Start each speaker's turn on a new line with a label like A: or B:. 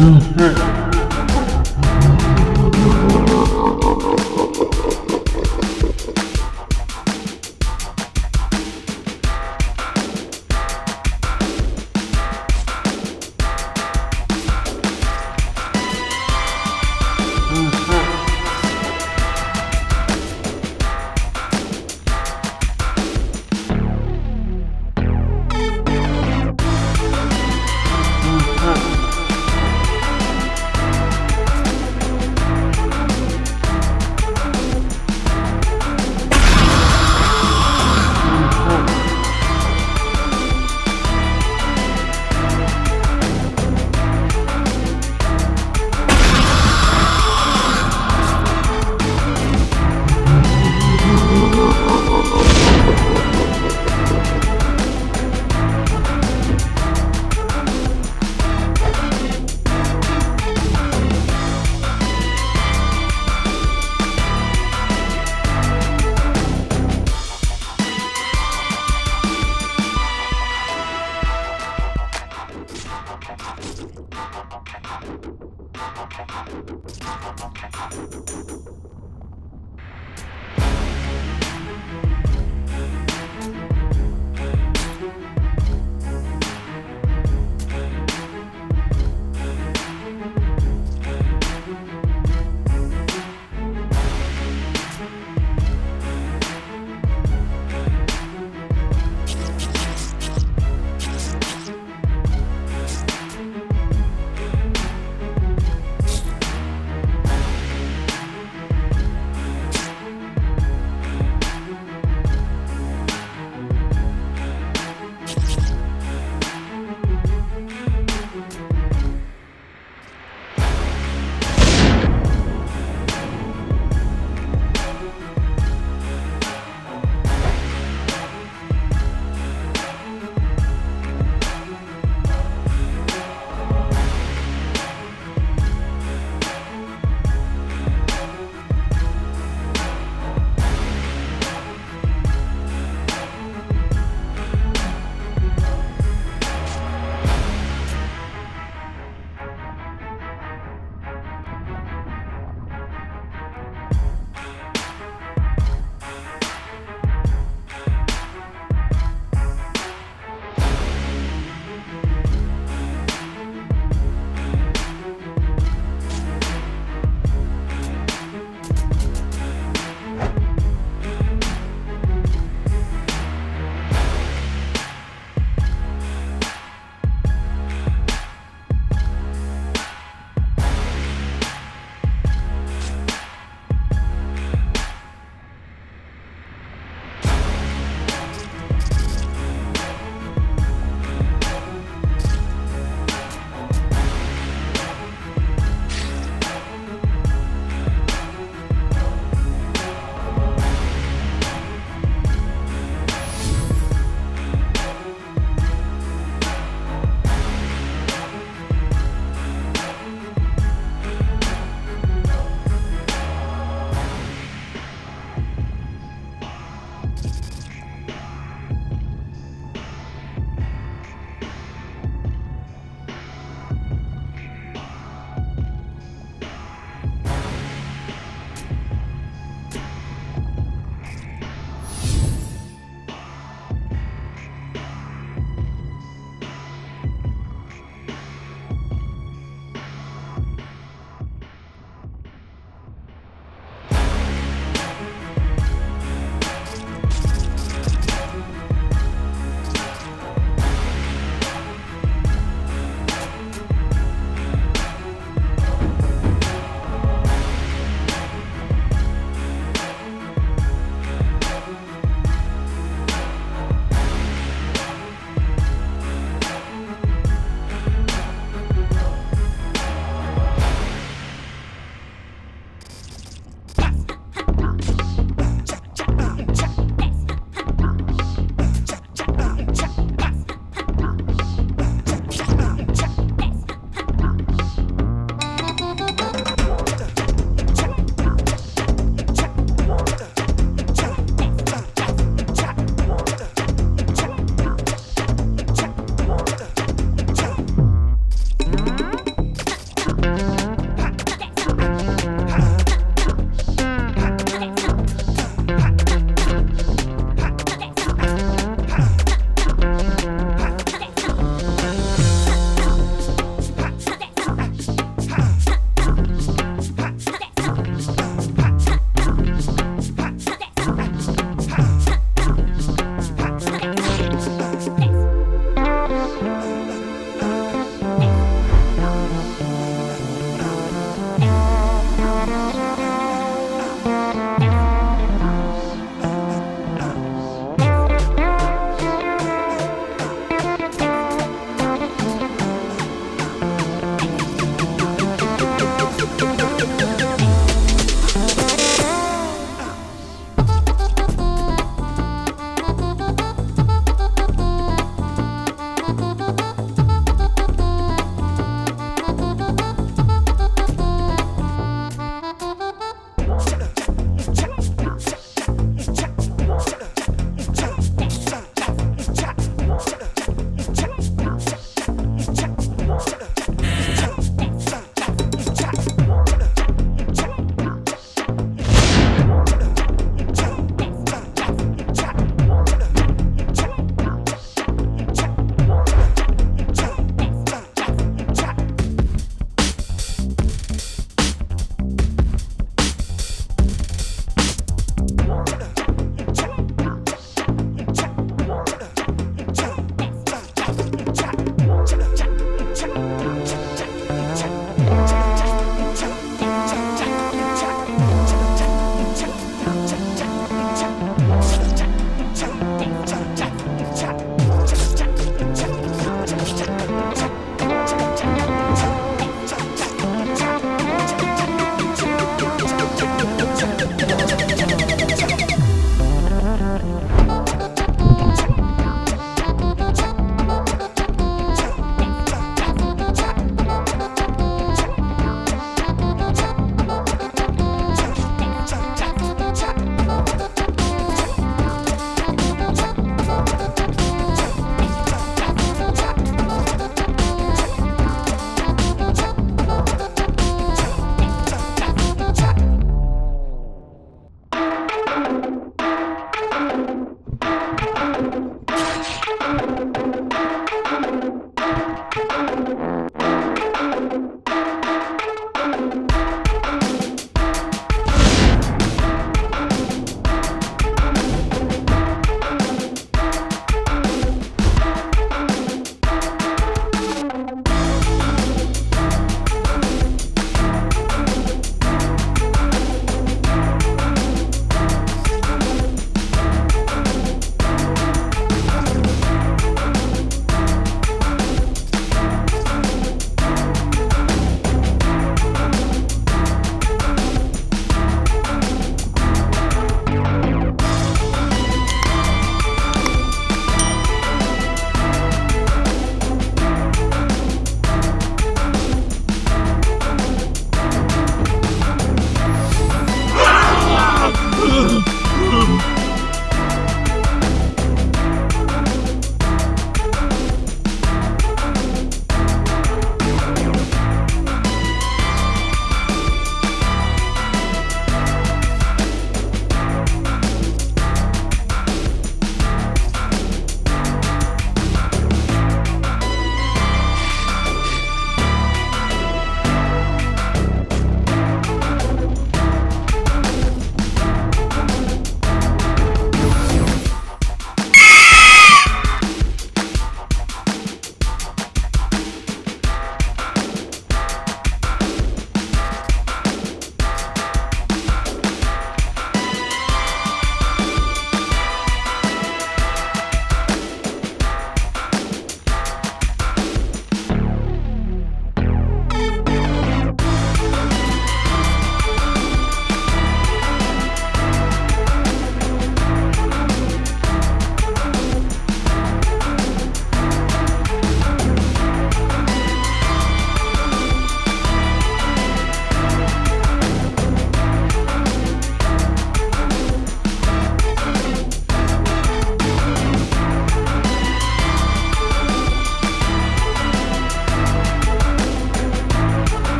A: 嗯。